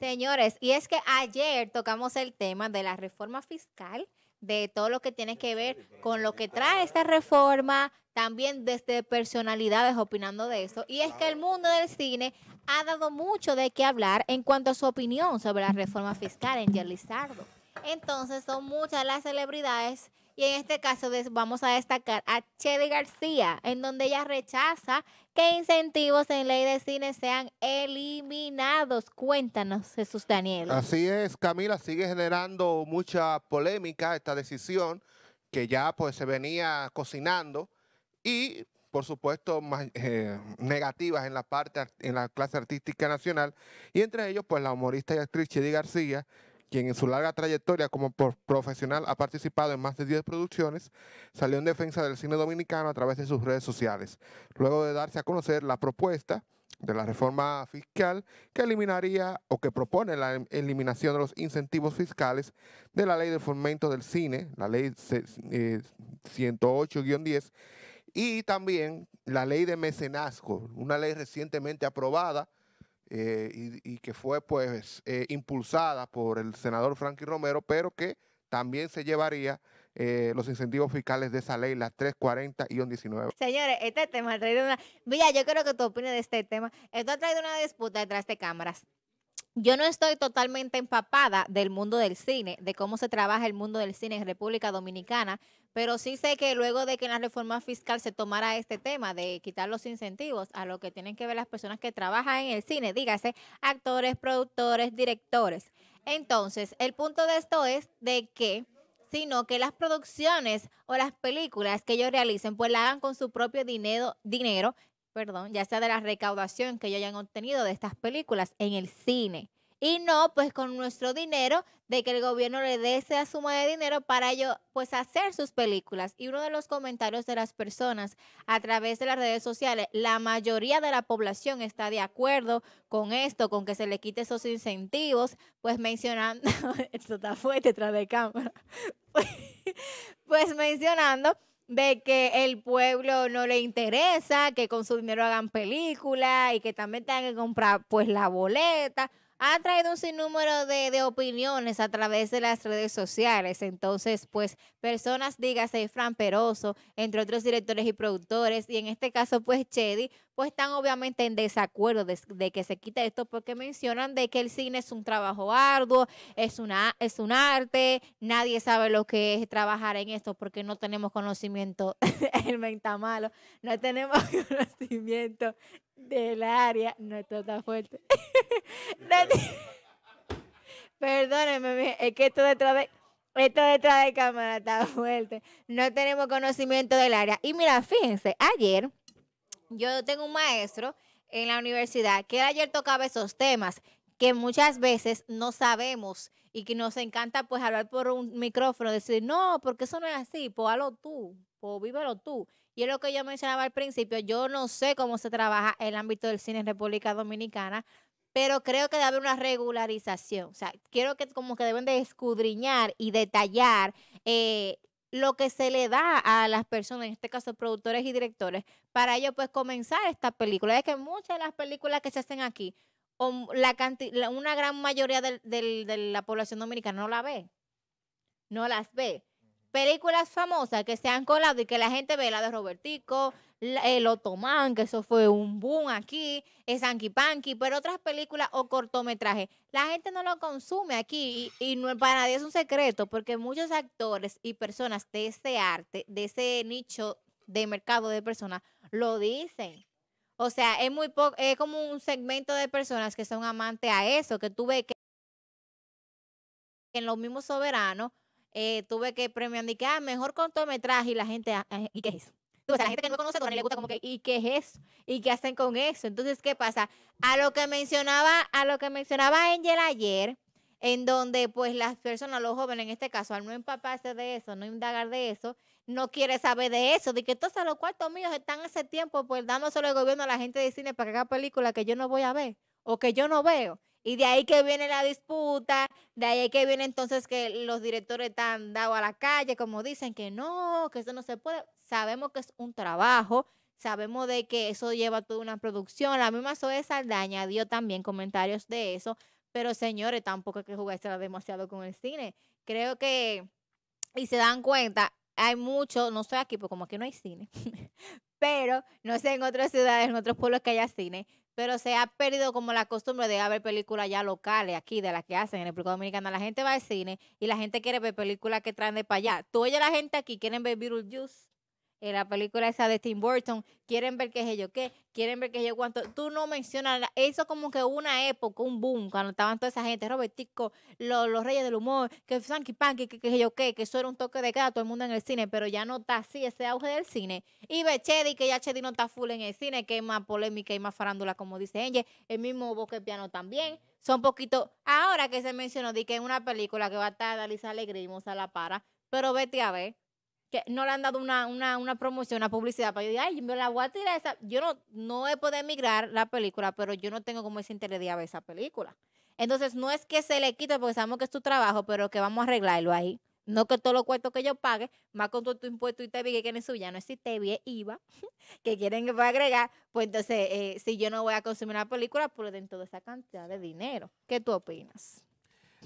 Señores, y es que ayer tocamos el tema de la reforma fiscal, de todo lo que tiene que ver con lo que trae esta reforma, también desde personalidades opinando de eso. Y es que el mundo del cine ha dado mucho de qué hablar en cuanto a su opinión sobre la reforma fiscal en Lizardo. Entonces son muchas las celebridades y en este caso vamos a destacar a Chedi García, en donde ella rechaza que incentivos en ley de cine sean eliminados. Cuéntanos, Jesús Daniel. Así es, Camila, sigue generando mucha polémica esta decisión que ya pues se venía cocinando y por supuesto más, eh, negativas en la parte en la clase artística nacional y entre ellos pues la humorista y actriz Chedi García quien en su larga trayectoria como profesional ha participado en más de 10 producciones, salió en defensa del cine dominicano a través de sus redes sociales, luego de darse a conocer la propuesta de la reforma fiscal que eliminaría o que propone la em, eliminación de los incentivos fiscales de la ley de fomento del cine, la ley 108-10, eh, y también la ley de mecenazgo, una ley recientemente aprobada eh, y, que fue pues eh, impulsada por el senador Frankie Romero, pero que también se llevaría eh, los incentivos fiscales de esa ley, la 340 y 19. Señores, este tema ha traído una... Mira, yo creo que tu opinión de este tema. Esto ha traído una disputa detrás de cámaras yo no estoy totalmente empapada del mundo del cine, de cómo se trabaja el mundo del cine en República Dominicana, pero sí sé que luego de que en la reforma fiscal se tomara este tema de quitar los incentivos a lo que tienen que ver las personas que trabajan en el cine, dígase actores, productores, directores. Entonces, el punto de esto es de que sino que las producciones o las películas que ellos realicen, pues la hagan con su propio dinero, dinero perdón, ya sea de la recaudación que ellos hayan obtenido de estas películas en el cine. Y no, pues con nuestro dinero, de que el gobierno le dé esa suma de dinero para ellos, pues hacer sus películas. Y uno de los comentarios de las personas a través de las redes sociales, la mayoría de la población está de acuerdo con esto, con que se le quite esos incentivos, pues mencionando, esto está fuerte detrás de cámara, pues mencionando de que el pueblo no le interesa, que con su dinero hagan películas y que también tengan que comprar pues la boleta ha traído un sinnúmero de, de, opiniones a través de las redes sociales. Entonces, pues, personas, dígase, Fran Peroso, entre otros directores y productores, y en este caso, pues, Chedi, pues están obviamente en desacuerdo de, que se quite esto porque mencionan de que el cine es un trabajo arduo, es, una, es un arte, nadie sabe lo que es trabajar en esto porque no tenemos conocimiento, el menta malo, no tenemos conocimiento del área, no está fuerte. Perdónenme, es que esto detrás de, esto detrás de cámara está fuerte. No tenemos conocimiento del área. Y mira, fíjense, ayer yo tengo un maestro en la universidad que ayer tocaba esos temas que muchas veces no sabemos y que nos encanta pues hablar por un micrófono, decir, no, porque eso no es así, pues hazlo tú, pues vívelo tú. Y es lo que yo mencionaba al principio, yo no sé cómo se trabaja el ámbito del cine en República Dominicana, pero creo que debe haber una regularización. O sea, quiero que como que deben de escudriñar y detallar eh, lo que se le da a las personas, en este caso productores y directores, para ellos pues comenzar esta película. Es que muchas de las películas que se hacen aquí, la una gran mayoría de la población dominicana no la ve, no las ve películas famosas que se han colado y que la gente ve, la de Robertico, el Otomán, que eso fue un boom aquí, es Anki Panky, pero otras películas o cortometrajes, la gente no lo consume aquí y, no, para nadie es un secreto, porque muchos actores y personas de ese arte, de ese nicho de mercado de personas, lo dicen. O sea, es muy es como un segmento de personas que son amantes a eso, que tú ves que en los mismos soberanos eh, tuve que premiar y que, ah, mejor cortometraje y la gente, ah, ah, ¿y qué es eso? La gente que no conoce, a le gusta como que, ¿y qué es eso? ¿Y qué hacen con eso? Entonces, ¿qué pasa? A lo que mencionaba, a lo que mencionaba Angel ayer, en donde pues las personas, los jóvenes en este caso, al no empaparse de eso, no indagar de eso, no quiere saber de eso, de que todos los cuartos míos están hace tiempo pues dándoselo el gobierno a la gente de cine para que haga películas que yo no voy a ver o que yo no veo. Y de ahí que viene la disputa, de ahí que viene entonces que los directores están dados a la calle, como dicen que no, que eso no se puede. Sabemos que es un trabajo, sabemos de que eso lleva toda una producción. La misma Zoe Saldaña dio también comentarios de eso, Pero señores, tampoco hay que jugársela demasiado con el cine. Creo que, y se dan cuenta, hay mucho, no estoy aquí porque como aquí no hay cine, pero no sé en otras ciudades, en otros pueblos que haya cine, pero se ha perdido como la costumbre de ver películas ya locales aquí, de las que hacen en República Dominicana. La gente va al cine y la gente quiere ver películas que traen de para allá. Tú oyes la gente aquí, quieren ver Beetlejuice en la película esa de Tim Burton, quieren ver qué es ello qué, quieren ver qué es yo cuánto. Tú no mencionas, eso como que una época, un boom, cuando estaban toda esa gente, Robertico, los, los reyes del humor, que Sanky Panky, que, que yo qué, que eso era un toque de cada todo el mundo en el cine, pero ya no está así ese auge del cine. Y ve Chedi, que ya Chedi no está full en el cine, que es más polémica y más farándula, como dice Enge, el mismo Boque Piano también. Son poquito, ahora que se mencionó, de que es una película que va a estar Dalisa Alegría y la para, pero vete a ver, que no le han dado una, una, una promoción, una publicidad para yo diga, ay, me la voy a tirar esa. Yo no, no he podido emigrar la película, pero yo no tengo como ese interés de ver esa película. Entonces, no es que se le quite porque sabemos que es tu trabajo, pero que vamos a arreglarlo ahí. No que todo lo cuento que yo pague, más con todo tu impuesto y te vi que quieren suya, no es si te vi IVA, que quieren que agregar, pues entonces, eh, si yo no voy a consumir una película, pues dentro de esa cantidad de dinero. ¿Qué tú opinas?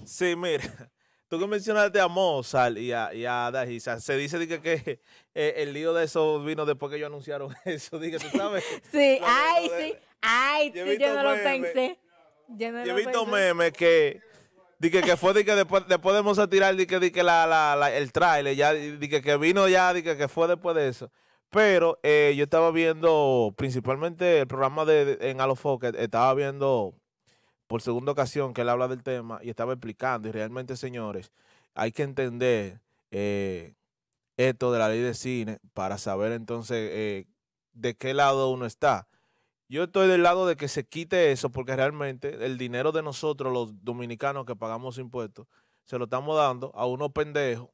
Sí, mira, Tú que mencionaste a Mozart y a, y a Dajisa, se dice que, que eh, el lío de eso vino después que ellos anunciaron eso. Dije, ¿tú sabes? sí, ay, sí. Ay, yo, sí, yo no lo pensé. Yo no yo he visto memes que, dije, que fue de que después, después de Mozart tirar dije, dije, la, la, la, el trailer, ya, dije, que vino ya, dije, que fue después de eso. Pero eh, yo estaba viendo, principalmente el programa de, en Alofoque, estaba viendo por segunda ocasión que él habla del tema y estaba explicando. Y realmente, señores, hay que entender eh, esto de la ley de cine para saber entonces eh, de qué lado uno está. Yo estoy del lado de que se quite eso porque realmente el dinero de nosotros, los dominicanos que pagamos impuestos, se lo estamos dando a unos pendejos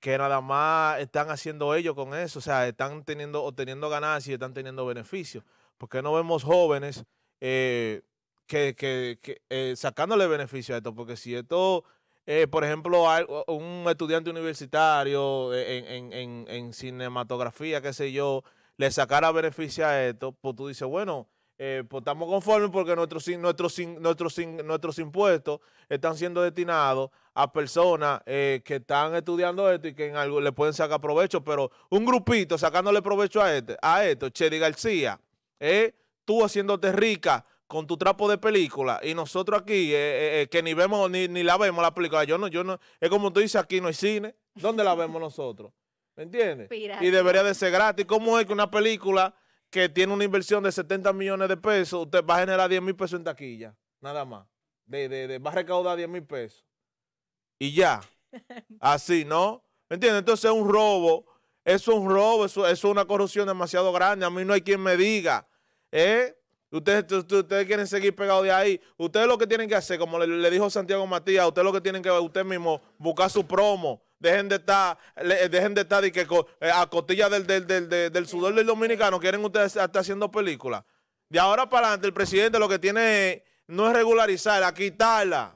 que nada más están haciendo ellos con eso, o sea, están teniendo, obteniendo ganancias y están teniendo beneficios. Porque no vemos jóvenes eh, que, que, que eh, sacándole beneficio a esto, porque si esto, eh, por ejemplo, un estudiante universitario en, en, en, cinematografía, qué sé yo, le sacara beneficio a esto, pues tú dices, bueno, eh, pues estamos conformes porque nuestros, nuestros, nuestros, nuestros impuestos están siendo destinados a personas que están estudiando esto y que en algo le pueden sacar provecho, pero un grupito sacándole provecho a este, a esto, Chedi García, eh, tú haciéndote rica con tu trapo de película y nosotros aquí, eh, eh, eh, que ni vemos, ni, ni, la vemos la película, yo no, yo no, es como tú dices, aquí no hay cine, ¿dónde la vemos nosotros? ¿Me entiendes? Y debería de ser gratis. ¿Cómo es que una película que tiene una inversión de 70 millones de pesos, usted va a generar 10 mil pesos en taquilla? Nada más. De, de, de, va a recaudar 10 mil pesos. Y ya. Así, ¿no? ¿Me entiendes? Entonces es un robo. Eso es un robo, eso, eso es una corrupción demasiado grande. A mí no hay quien me diga. ¿Eh? Ustedes, ustedes quieren seguir pegados de ahí. Ustedes lo que tienen que hacer, como le, dijo Santiago Matías, ustedes lo que tienen que ustedes mismos buscar su promo. Dejen de estar, dejen de estar que, eh, a costilla del, del, sudor del dominicano. Quieren ustedes estar haciendo películas. De ahora para adelante, el presidente lo que tiene no es regularizar, quitarla.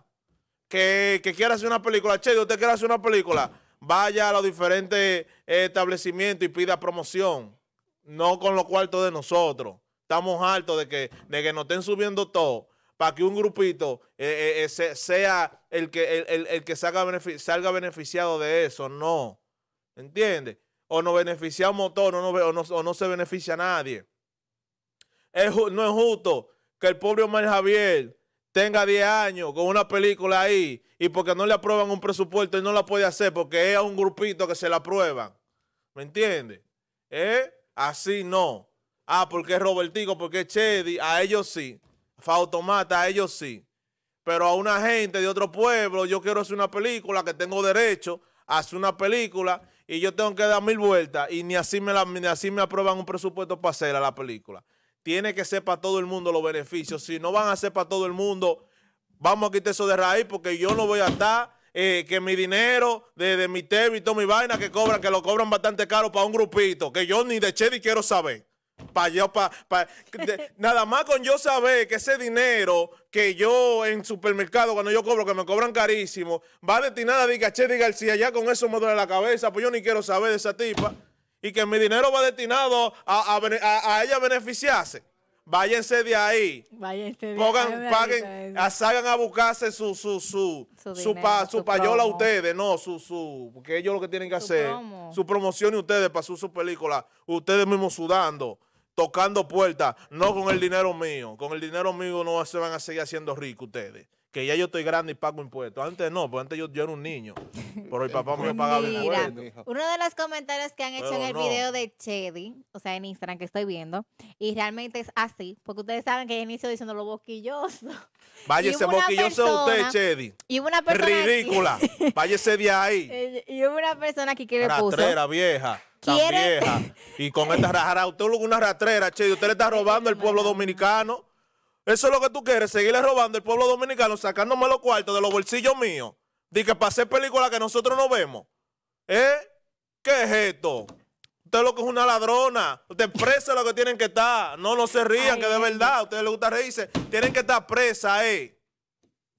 Que, que quiera hacer una película. Che, usted quiere hacer una película. Vaya a los diferentes establecimientos y pida promoción. No con los cuartos de nosotros estamos hartos de que, de que nos estén subiendo todo para que un grupito eh, eh, eh, sea el que, el, que salga, salga, beneficiado de eso. No. ¿Entiendes? O nos beneficiamos todos o no, o no, se beneficia a nadie. no es justo que el pobre Omar Javier tenga 10 años con una película ahí y porque no le aprueban un presupuesto y no la puede hacer porque es a un grupito que se la aprueban. ¿Me entiendes? Así no. Ah, porque es Robertico, porque es Chedi, a ellos sí. Fautomata, a ellos sí. Pero a una gente de otro pueblo, yo quiero hacer una película que tengo derecho a hacer una película y yo tengo que dar mil vueltas y ni así me, la, ni así me aprueban un presupuesto para hacer a la película. Tiene que ser para todo el mundo los beneficios. Si no van a ser para todo el mundo, vamos a quitar eso de raíz porque yo no voy a estar eh, que mi dinero de, de mi TV y toda mi vaina que cobran, que lo cobran bastante caro para un grupito, que yo ni de Chedi quiero saber para yo, para, nada más con yo saber que ese dinero que yo en supermercado, cuando yo cobro, que me cobran carísimo, va destinada a Che García, ya con eso me duele la cabeza, pues yo ni quiero saber de esa tipa. Y que mi dinero va destinado a, a, ella beneficiarse. váyanse de ahí. Vaya este Pongan, paguen, a- salgan a buscarse su su su Su su, dinero, pa- su su payola a promo. ustedes, no, su su, porque ellos lo que tienen que hacer, promo. su promoción y ustedes para su, su película, ustedes mismos sudando, tocando puertas, no con el dinero mío, con el dinero mío no se van a seguir haciendo ricos ustedes. Que ya yo estoy grande y pago impuestos. Antes no, porque antes yo, yo era un niño. Pero el papá mío pagaba impuestos. uno de los comentarios que han hecho en el no. video de Chedi, o sea, en Instagram que estoy viendo, y realmente es así, porque ustedes saben que ella inició diciendo lo boquilloso. Váyese, boquilloso usted, Chedi. Y una persona. aquí- Ridícula. Váyese de ahí. Eh, y hubo una persona aquí que le puso. Rastrera vieja. Tan ¿Quiere- vieja. Y con esta rajara, usted es una rastrera, che. y Usted le está robando al pueblo dominicano. Eso es lo que tú quieres, seguirle robando al pueblo dominicano, sacándome los cuartos de los bolsillos míos. Di que para hacer películas que nosotros no vemos. ¿Eh? ¿Qué es esto? Usted lo que es una ladrona. Usted presa lo que tienen que estar. No, no se rían, Ay, que de verdad, a ustedes les gusta reírse. Tienen que estar presa, eh.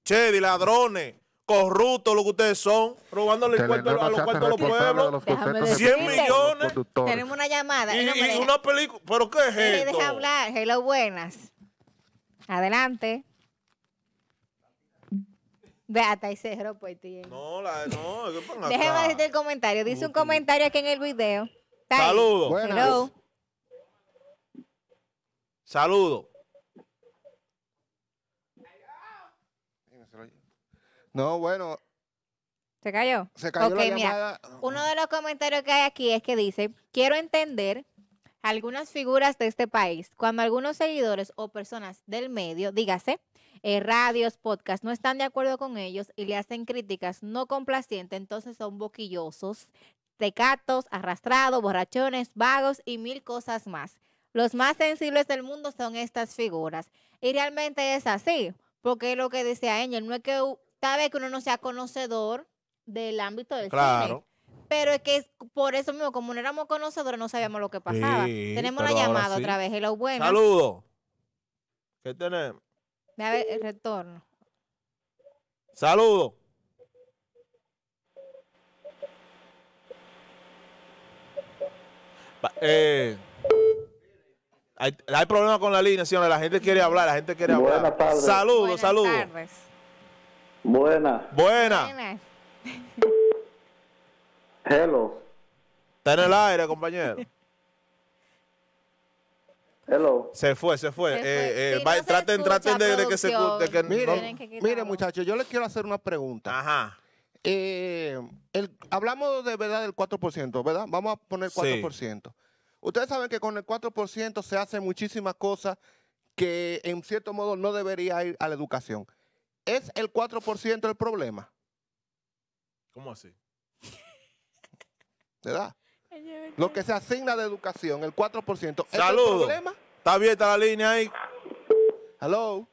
Chedi, ladrones, corruptos lo que ustedes son, robándole el cuarto a los cuartos de los pueblos. Déjame conceptos decirte. de 100 millones. Tenemos una llamada. Y, Eh, no, y una película, ¿pero qué es me esto? deja hablar. Hello, buenas. Adelante. Ve hasta ahí cerró por ti. No, la, no, ¿qué pasa Déjame acá? decirte el comentario. Dice un comentario aquí en el video. Saludos, Buenas. Saludos. No, bueno, ¿Se cayó? se cayó Ok, la mira, llamada. Uno de los comentarios que hay aquí es que dice, quiero entender algunas figuras de este país. Cuando algunos seguidores o personas del medio, dígase, eh, radios, podcasts, no están de acuerdo con ellos y le hacen críticas no complacientes, entonces son boquillosos, tecatos, arrastrados, borrachones, vagos y mil cosas más. Los más sensibles del mundo son estas figuras. Y realmente es así, porque lo que decía Angel, no es que vez que uno no sea conocedor del ámbito del cine. Pero es que es por eso mismo, como no éramos conocedores, no sabíamos lo que pasaba. Sí, tenemos ahora llamada sí. otra vez. Hello, buenas. Saludos. ¿Qué tenemos? A ver, el retorno. Saludos. Eh, hay, hay problemas con la línea, señores. La gente quiere hablar, la gente quiere hablar. Buenas tardes. Saludos, Buenas saludos. tardes. Buena. Buena. Buenas. Hello. Está en el aire, compañero. Hello. Se fue, se fue. Se fue. Eh, eh, va- se traten, escucha, traten de, de que se de que Mire, no- que mire, muchachos, yo les quiero hacer una pregunta. Ajá. Eh, el- hablamos de verdad del 4%, ¿verdad? Vamos a poner Sí. 4%. Ustedes saben que con el 4% se hacen muchísimas cosas que en cierto modo no debería ir a la educación. ¿Es el 4% el problema? ¿Cómo así? ¿Verdad? Lo que se asigna de educación, el 4%, ¿es el Saludos. problema? Está abierta la línea ahí. Hello.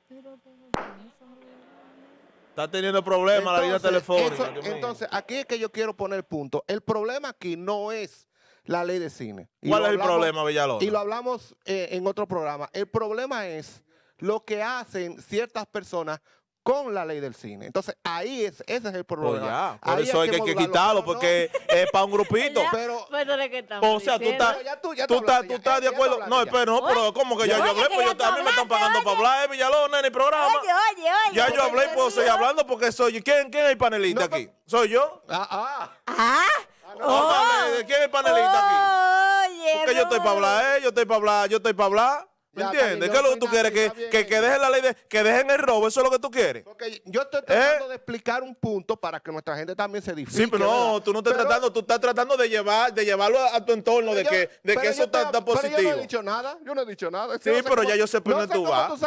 Está teniendo problemas la línea telefónica. eso- entonces, aquí es que yo quiero poner el punto. El problema aquí no es la ley de cine. Y ¿cuál es el problema, Villalona? Y lo hablamos eh, en otro programa. El problema es lo que hacen ciertas personas con la ley del cine. Entonces, ahí es, ese es el Pues problema. ya, por Ahí eso hay que, quitarlo, Pero porque es para un grupito. no, pero, Pues O sea, tú estás, Pero tú- ya tú tú estás, tú estás de acuerdo. No, espera, no, pero ¿cómo que ya yo hablé? Pues yo, mí me están pagando para hablar, eh, Villalona, en el programa. Oye, oye, oye. Ya yo hablé y puedo seguir hablando porque soy yo. ¿Quién, quién es el panelista aquí? ¿Soy yo? ah, ah. Ah, Vamos a hablar de ¿Quién es el panelista aquí? Oye, Porque yo estoy para hablar, ¿eh? Yo estoy para hablar, yo estoy para hablar. ¿Me entiendes? ¿Qué es lo que tú quieres? Que, que, que dejen la ley de, que dejen el robo, eso es lo que tú quieres. Porque yo estoy tratando de explicar un punto para que nuestra gente también se edifique. ¿Eh? Sí, pero no, ¿verdad? tú no estás Pero- tratando, tú estás tratando de llevar, de llevarlo a, tu entorno, de que, de que eso está, está pero positivo. yo no he dicho nada, yo no he dicho nada. Sí, pero ya yo sé por no dónde tú vas.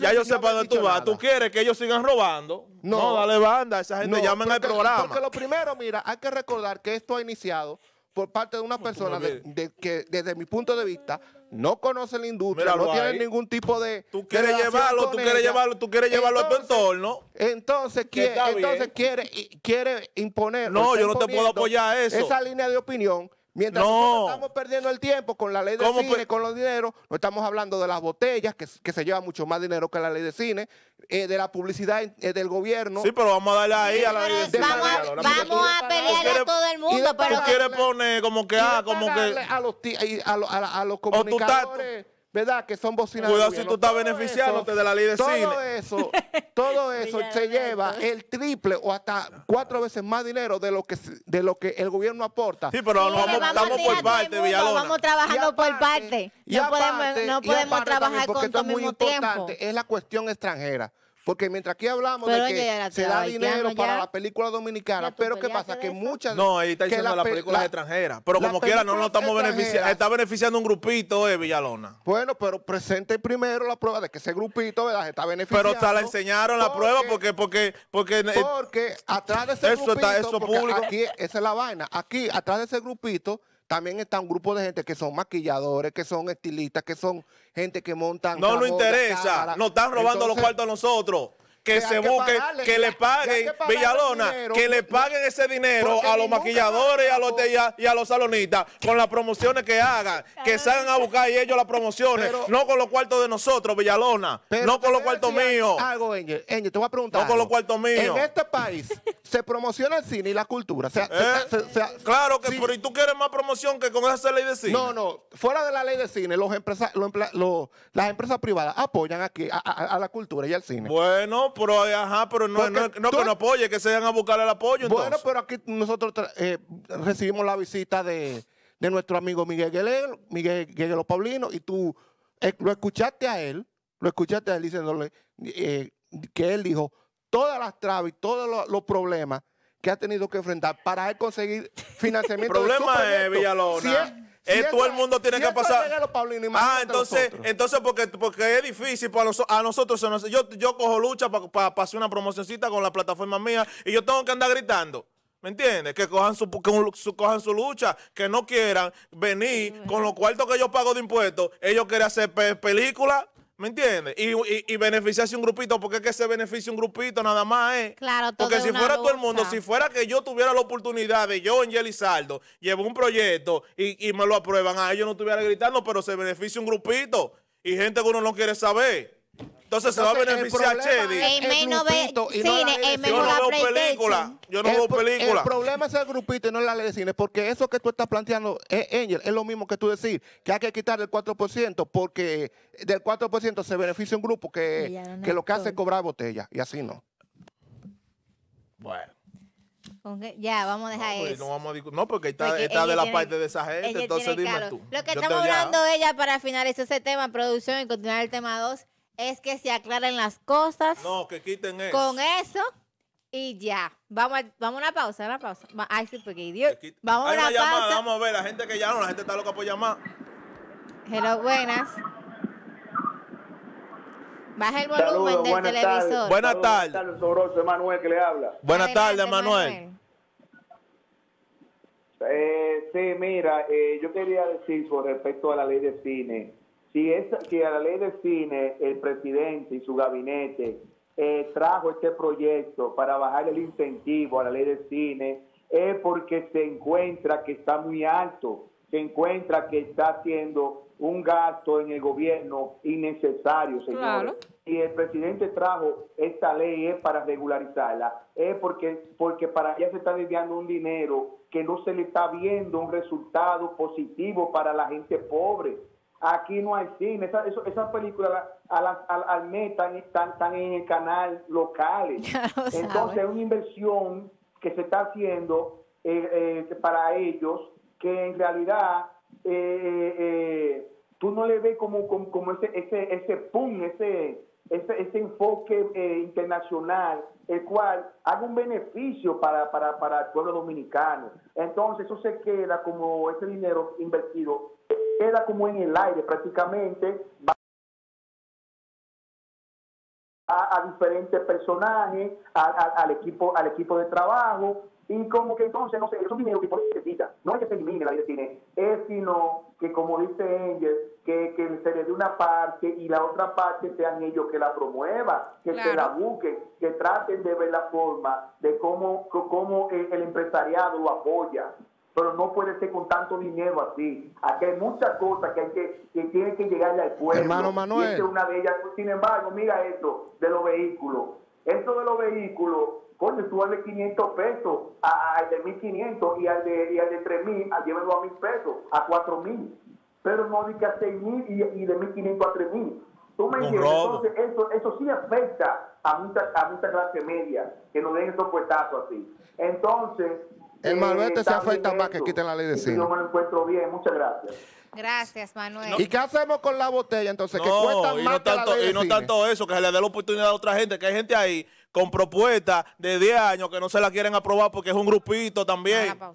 Ya yo sé para dónde tú vas. ¿Tú quieres que ellos sigan robando? No, No. dale banda, esa gente No, llamen al programa. Porque lo primero, mira, hay que recordar que esto ha iniciado por parte de una persona de, ves? de- que, desde mi punto de vista, no conoce la industria, Míralo no tiene ningún tipo de. Tú quieres llevarlo, tú quieres llevarlo, tú quieres llevarlo a tu Entonces- entorno. Entonces, quiere, entonces quiere, quiere imponer. No, yo no te puedo apoyar eso. Esa línea de opinión. Mientras No. estamos perdiendo el tiempo con la ley de ¿Cómo cine, pe- con los dineros, no estamos hablando de las botellas, que, que se lleva mucho más dinero que la ley de cine, eh, de la publicidad eh, del gobierno. Sí, pero vamos a darle ahí a la ley de cine, Vamos a, vamos tú- a todo el mundo, pero Tú quieres poner como que, ah, como que... a los, a, los- a los comunicadores ¿verdad? Que son bocinas de Cuidado si gobierno. tú estás Todo beneficiándote eso- de la ley de todo cine. Eso, todo eso se lleva el triple o hasta cuatro veces más dinero de lo que, de lo que el gobierno aporta. Sí, pero Sí, nos vamos, vamos estamos por parte, Villalona. Vamos trabajando Y por aparte- parte. No aparte- podemos, no podemos aparte trabajar con esto todo es al muy mismo tiempo. importante, es la cuestión extranjera. Porque mientras aquí hablamos Pero de que se da dinero para la película dominicana, pero ¿qué pasa? de Que muchas... No, ahí está que diciendo la las pe- películas la- extranjeras. Pero como quiera, no nos estamos beneficiando. Está beneficiando un grupito, eh, Villalona. Bueno, pero presente primero la prueba de que ese grupito, ¿verdad? Se está beneficiando. Pero hasta la enseñaron la prueba porque, porque, porque, eh, Porque atrás de ese Eso grupito, está- eso público. aquí esa es la vaina, aquí atrás de ese grupito también está un grupo de gente que son maquilladores, que son estilistas, que son gente que montan no nos interesa. cámaras. Nos están robando los cuartos a nosotros. Que, que se que busquen, pagarle, que que le paguen, Villalona, dinero. que le paguen ese dinero a los maquilladores y a los, y a, y a los salonistas con las promociones que hagan, que salgan a buscar y ellos las promociones, Pero- no con los cuartos de nosotros, Villalona, pero no con los cuartos míos. Algo, Angel, Angel, te voy a preguntar. No con los cuartos míos. En este país se promociona el cine y la cultura. O sea, se- ¿Eh? se- se- Claro que, sí. pero ¿y tú quieres más promoción que con esa ley de cine? No, no, fuera de la ley de cine, los empresa- los las empresas privadas apoyan aquí a, a- a la cultura y al cine. Bueno, pero ajá, pero no, no, no tú- que no apoye, que se vayan a buscar el apoyo. Bueno, entonces. pero aquí nosotros eh, recibimos la visita de, de nuestro amigo Miguel Guerrero, Miguel Guerrero Paulino, y tú eh, lo escuchaste a él, lo escuchaste a él diciéndole eh, que él dijo todas las trabas y todos los, los problemas que ha tenido que enfrentar para él conseguir El financiamiento. de su problema es. Villalona, Si es- si es todo el mundo tiene si que pasar. Paulino, Ah, entonces, entonces porque, porque es difícil para, noso- a nosotros. se nos- yo, yo cojo lucha para hacer una promocioncita con la plataforma mía y yo tengo que andar gritando. ¿Me entiendes? Que cojan su, su- cojan su lucha, que no quieran venir con los cuartos que yo pago de impuestos. Ellos quieren hacer pe- películas, ¿me entiendes? Y, y, y beneficiarse un grupito, porque es que se beneficia un grupito nada más, ¿eh? Claro, todo Porque si fuera todo el mundo, si fuera que yo tuviera la oportunidad de yo en Yelizardo, llevo un proyecto y, y me lo aprueban, a ellos no estuviera gritando, pero se beneficia un grupito y gente que uno no quiere saber. Entonces, se va a beneficiar Chedi. ve no cine, no la veo película. Yo no el, veo película. el problema es el grupito y no la ley de cine, porque eso que tú estás planteando, eh, Angel, es lo mismo que tú decir, que hay que quitar el 4%, porque del 4% se beneficia un grupo que, que lo que hace es cobrar botella, y así no. Bueno, Ya, vamos a dejar pues, eso. no vamos a No, porque está, Porque está de la tiene- parte de esa gente, entonces dime claro. tú. Lo que Yo estamos ya. hablando ella para finalizar ese tema, producción, y continuar el tema 2, es que se aclaren las cosas No, que quiten eso. con eso y ya. Vamos a, vamos a una pausa, una pausa. Ay, sí, porque Vamos a una llamada, vamos a ver, la gente que llama, la gente está loca por llamar. Hello, buenas. Baja el volumen Saludos, del buenas televisor. tardes. Buenas tardes. Carlos Sobroso, Emanuel que le habla. Buenas tardes, Manuel. Eh, sí, mira, eh, yo quería decir con respecto a la ley de cine, si, es, si a la ley de cine el presidente y su gabinete eh, trajo este proyecto para bajar el incentivo a la ley de cine, es porque se encuentra que está muy alto, se encuentra que está haciendo un gasto en el gobierno innecesario, señores. Claro. y el presidente trajo esta ley es para regularizarla, es porque, porque para allá se está desviando un dinero que no se le está viendo un resultado positivo para la gente pobre. Aquí no hay cine, esa- eso- esas películas a la- al, al mes están, están, en el canal locales. Entonces es una inversión que se está haciendo eh, eh, para ellos que en realidad eh, eh, tú no le ves como, como, como ese, ese, ese pum, ese, ese, ese enfoque eh, internacional, el cual haga un beneficio para, para, para el pueblo dominicano. Entonces eso se queda como ese dinero invertido, queda como en el aire prácticamente, va a, a diferentes personajes, a- a- al equipo al equipo de trabajo y como que entonces no sé es un dinero que por necesita. No es que se elimine la cine es sino que como dice Engel que, que se le dé una parte y la otra parte sean ellos que la promuevan que se la busquen que traten de ver la forma de cómo cómo el empresariado lo apoya pero no puede ser con tanto dinero así. Aquí hay muchas cosas que hay que, que tienen que llegarle al pueblo. Hermano Manuel. Y es una de ellas. Sin embargo, mira esto de los vehículos. Esto de los vehículos, coño, tú de 500 pesos a- al de 1500 y al de, y al de 3000, a llévenlo a 1000 pesos, a 4000. pero no de que a 6 mil y, y de 1.500 a 3 mil. ¿Tú me entiendes? Entonces, eso, eso sí afecta a mucha, a mucha clase media que nos den esos puestazos así. Entonces... El eh, malvete se afecta más que quiten la ley de cine. Yo me lo encuentro bien, muchas gracias. Gracias, Manuel. ¿Y qué hacemos con la botella entonces? que y más no, que la tanto, ley de y no cine? tanto eso, que se le dé la oportunidad a otra gente, que hay gente ahí con propuestas de 10 años que no se la quieren aprobar porque es un grupito también. pausa.